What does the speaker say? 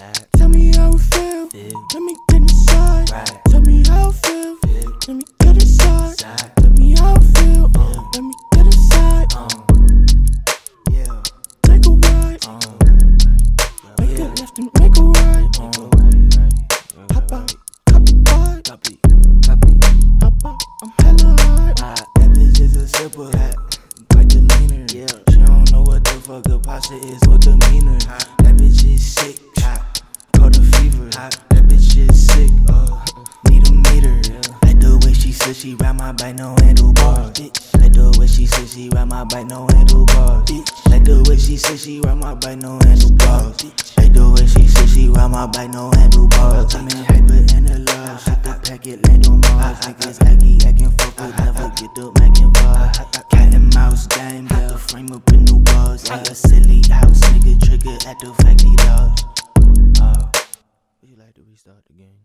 Side. Tell me how it feel. Feel. Let me get inside. Right. Tell me how it feel. Feel. Let me get inside. Side. Tell me how it feel. Let me get inside. Um. Yeah. Take a ride. Um. Make Yeah. a left and make a right. Um. Hop out. Hop. Copy. Copy. Hop out. I'm hella high. Ah, that bitch is a sipper. Quite the. Yeah. She don't know what the fuck a pasta is or demeanor. That bitch is sick. She ride my bike, no handlebars. Like the way she said she ride my bike, no handlebars. Like the way she said she ride my bike, no handlebars. Like the way she said she ride my bike, no handlebars. I'm in hyper analog. Shut the packet, land on Mars. Niggas acting, acting fuck, never get the Mac involved. Cat and mouse game, got the frame up in new walls. Like a silly house, nigga trigger at the factory dogs. Oh, would you like to restart the game?